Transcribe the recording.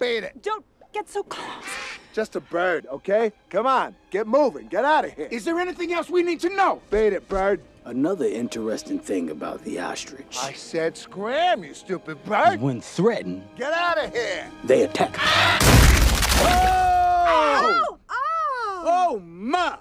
beat it. Don't get so close. Just a bird, okay? Come on, get moving, get out of here. Is there anything else we need to know? Beat it, bird. Another interesting thing about the ostrich. I said scram, you stupid bird. When threatened, get out of here. They attack. oh! Oh! Oh, oh my!